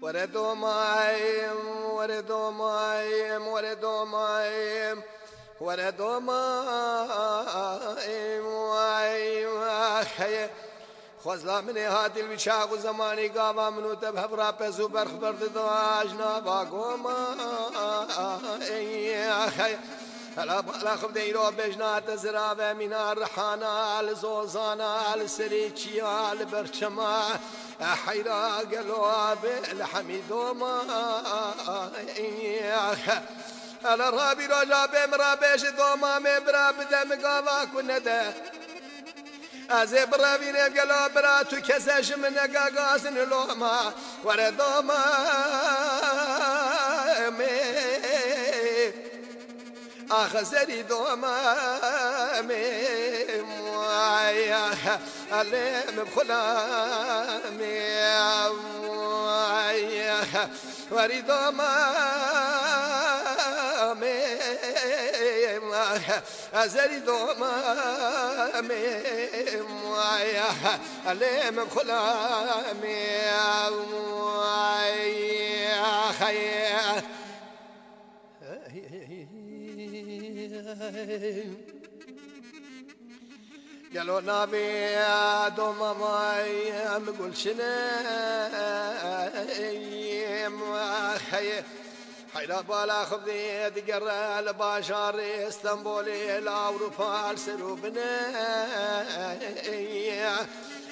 وردوا مايم وردوا مايم وردوا مايم وردوا مايم وايم خوزلا من هادي الوشاق وزماني قابا منو تبه برا بزو برخ برد دواجنا باقوما يا خي هلا بالا خب ديرو بجنا تزرابه من الرحانا الزوزانا السريتشيا البرشما حيرا قلوب الحميد وما هلا رابي رجا بمرابش دوما مبرا بدم كنده. از براوینه گلا برا تو کسش من گاگازن لوما وردوما أخزري دومامي معايا ألم بخلامي معايا وري دومامي أزري دومامي معايا ألم بخلامي معايا خير قالوا نبي دوم ماي مقول شنايم خي حيلا بالا خبذي دقر البشر اسطنبولي لاوروبا السروبنا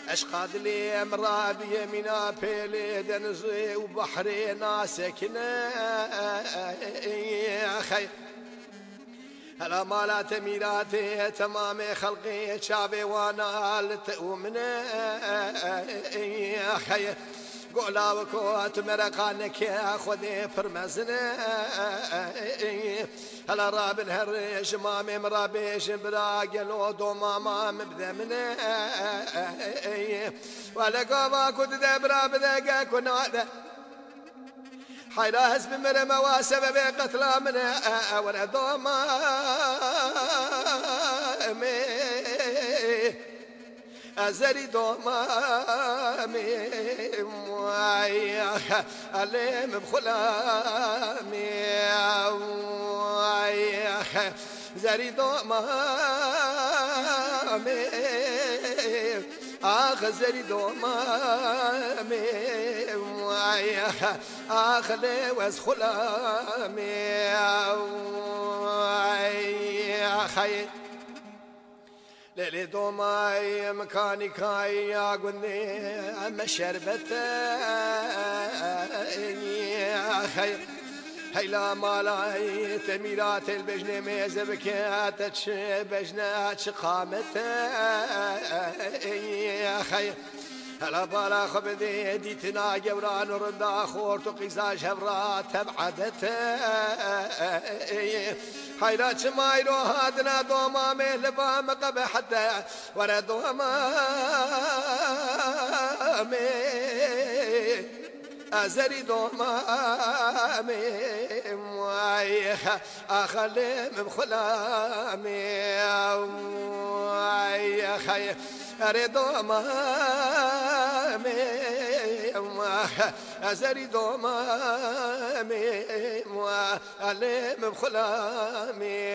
اشقاد لي مرابي يمينا بيلي دنزي وبحري ناسكنا خير هلا مالات ميلاتي تمام خلقي شابي وأنا التؤمن خي قولا وكوت مرقانك يا خذي فرمزن هلا راب هرش مامي مرابيش براقل ودو ماما مبذمن ولا قوا كنت دبرا بذاك كنا حيلا هزب مرمى وسبب قتلى من أول دوما أزري دوما مي ألم بخلامي زري دوما آخ زري دوما آخ لوز خلامي خير ليلي دوماي مكاني كاي يا قني أما شربته يا خير هيلا مالاي تميرات البجنة ميزة بكاتش بجنة قامته يا خير هلا بالا خبذي ديتنا جوران وردا خورت قيزا شبرا تبعدته حيرات مايرو هادنا دوما مهلبا مقب حتى ورا دوما أزري دوما موايخ أخلي من خلامي موايخ أريد دوما أزري دوما معلم بخلامي